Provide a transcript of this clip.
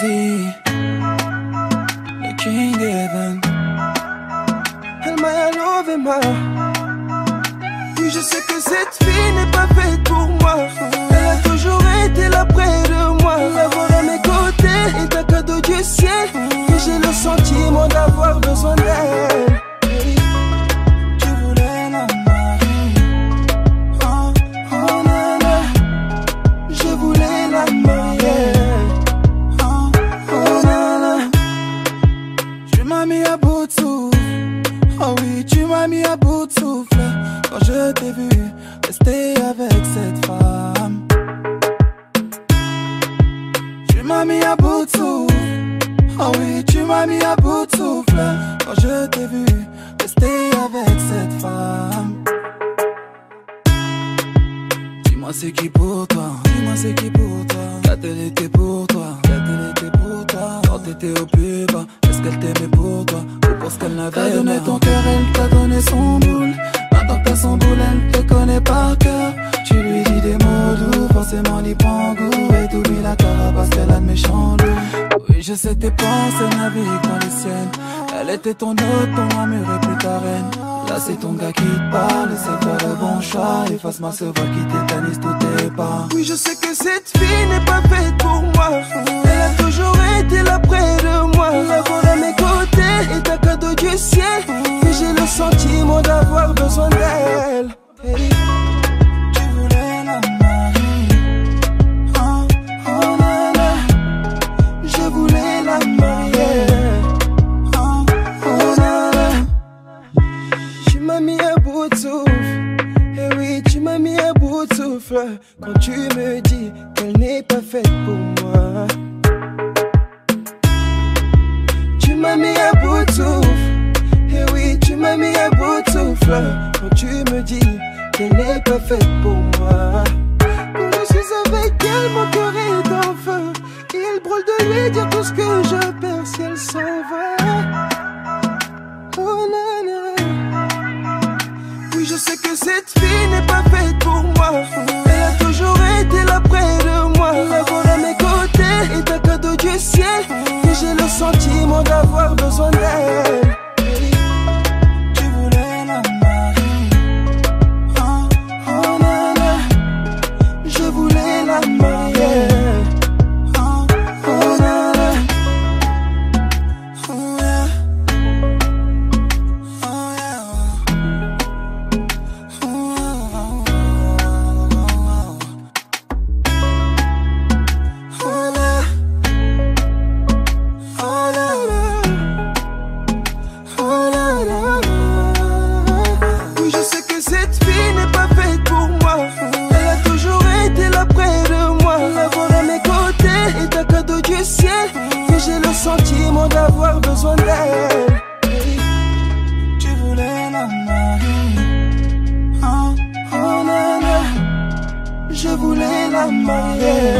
Le King Evan. Elle m'a ma. Je sais que cette fille n'est pas faite Oh oui, tu m'as mis à bout de souffle. Quand je t'ai vu rester avec cette femme. Tu m'as mis à bout de souffle. Oh oui, tu m'as mis à bout de souffle. Quand je t'ai vu rester avec cette femme. Dis-moi c'est qui pour toi, dis-moi c'est qui pour toi. Qu'a-t-elle été pour toi, qu'a-t-elle été pour toi. Quand t'étais au plus bas, est-ce qu'elle t'aimait pour toi? N'avait T'as donné ton cœur, elle t'a donné son boule. Maintenant que t'as son boule, elle te connaît par cœur. Tu lui dis des mots doux, forcément il prend goût. Et t'oublies la cara parce qu'elle a de méchants loups. Oui, je sais tes pensées naviguent dans les siennes. Elle était ton hôte, ton amour et plus ta reine. Là, c'est ton gars qui te parle, c'est faire le bon choix. Efface-moi ce voile qui tétanise tous tes pas. Oui, je sais que cette fille n'est pas faite pour moi. Souffle. Quand tu me dis qu'elle n'est pas faite pour moi. Tu m'as mis à bout de souffle. Et oui, tu m'as mis à bout de souffle. Quand tu me dis qu'elle n'est pas faite pour moi. Quand je suis avec elle, mon cœur est en feu. Il brûle de lui dire tout ce que je que cette fille n'est pas faite pour moi. Elle a toujours été là près de moi. L'avoir à mes côtés est un cadeau du ciel. Et j'ai le sentiment d'avoir besoin d'elle. Marier. Oh,